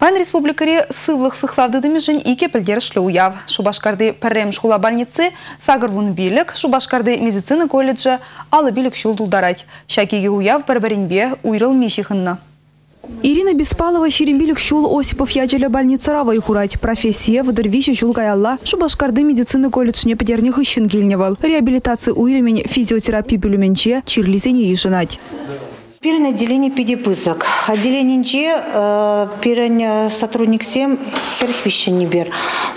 Пан республикаре сывлық сықлавдыдымы жын ике уяв. Шубашкарды пәррем шхула больницы, сагырвун билік, Шубашкарды медицина колледжі алы билік шул дулдарать. Шакиге уяв бір-бірінбе уйрыл мешихынна. Ирина Беспалова Шерембилик Шул Осипов яджеля больница рава хурать. Профессия в дырвище Шул. Шубашкарды медицины колледжне подерних ищен гильневал. Реабилитации уйремен физиотерапии бюлюменче чирлизене ишенать. Пирен отделение педипысок. Отделение э, пирен сотрудник 7 херхвище не бер.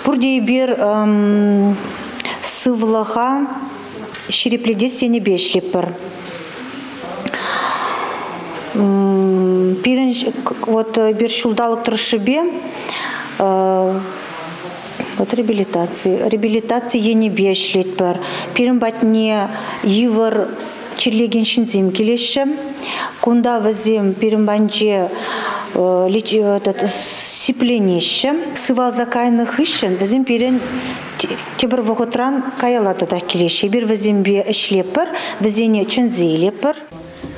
Пурде бер эм, сывлаха ширепледе сене бешлипер. Пирен вот бер шулдалык трошибе э, вот реабилитации. Реабилитации ене бешлипер. Пирен батне йывыр чирлеген шинзем келеші. Кунда візем перімбанче сипленеші. Сывал закайны хышын візем перін кебір вғытран каялады да келеші. Бір візем бе ішлепір, візене чынзейлепір.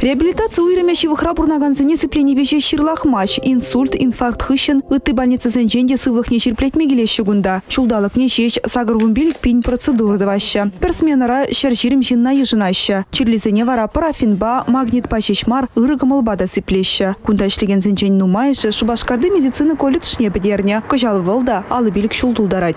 Реабилитация уйремящего храбурнаганзыне цепленебеше ширлахмач, инсульт, инфаркт хыщен, ыты больница зенченде сывлых не черплетме гелеші гунда. Чулдалык не шеч, сагыргумбелик пинь процедуры даваща. Персменара шерширим жинна ежинаща. Чирлизене вара парафинба, магнит пачешмар, ырыгымылбада сыплеща. Кунда ишлеген зенчен нумайшы, шубашкарды медицины колледж не бедерня. Кожал вылда, алы шулдулдарать.